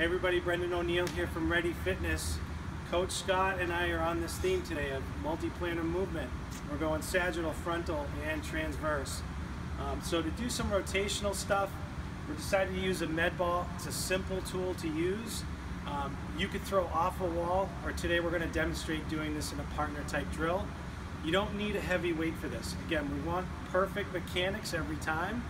Everybody, Brendan O'Neill here from Ready Fitness. Coach Scott and I are on this theme today of multi-planar movement. We're going sagittal, frontal, and transverse. Um, so to do some rotational stuff, we decided to use a med ball. It's a simple tool to use. Um, you could throw off a wall, or today we're going to demonstrate doing this in a partner type drill. You don't need a heavy weight for this. Again, we want perfect mechanics every time.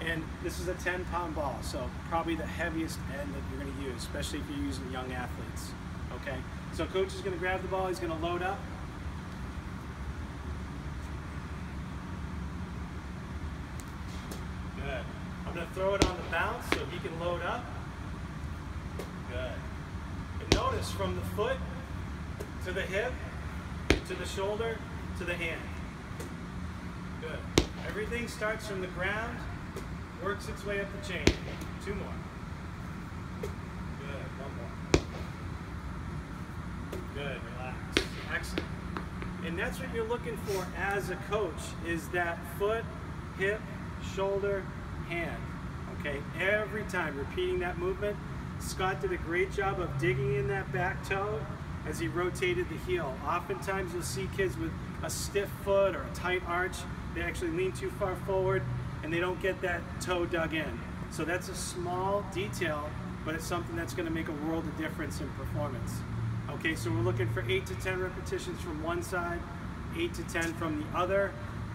And this is a 10 pound ball, so probably the heaviest end that you're gonna use, especially if you're using young athletes, okay? So coach is gonna grab the ball, he's gonna load up. Good. I'm gonna throw it on the bounce so he can load up. Good. And notice from the foot to the hip, to the shoulder, to the hand. Good. Everything starts from the ground works its way up the chain. Two more. Good, one more. Good, relax. Excellent. And that's what you're looking for as a coach is that foot, hip, shoulder, hand. Okay, every time repeating that movement. Scott did a great job of digging in that back toe as he rotated the heel. Oftentimes you'll see kids with a stiff foot or a tight arch, they actually lean too far forward and they don't get that toe dug in. So that's a small detail, but it's something that's gonna make a world of difference in performance. Okay, so we're looking for eight to 10 repetitions from one side, eight to 10 from the other.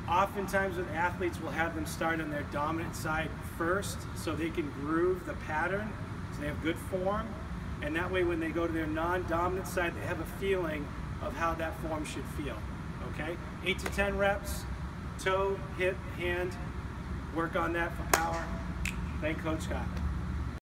Oftentimes with athletes, we'll have them start on their dominant side first so they can groove the pattern, so they have good form. And that way when they go to their non-dominant side, they have a feeling of how that form should feel, okay? Eight to 10 reps, toe, hip, hand, work on that for power. Thank Coach Scott.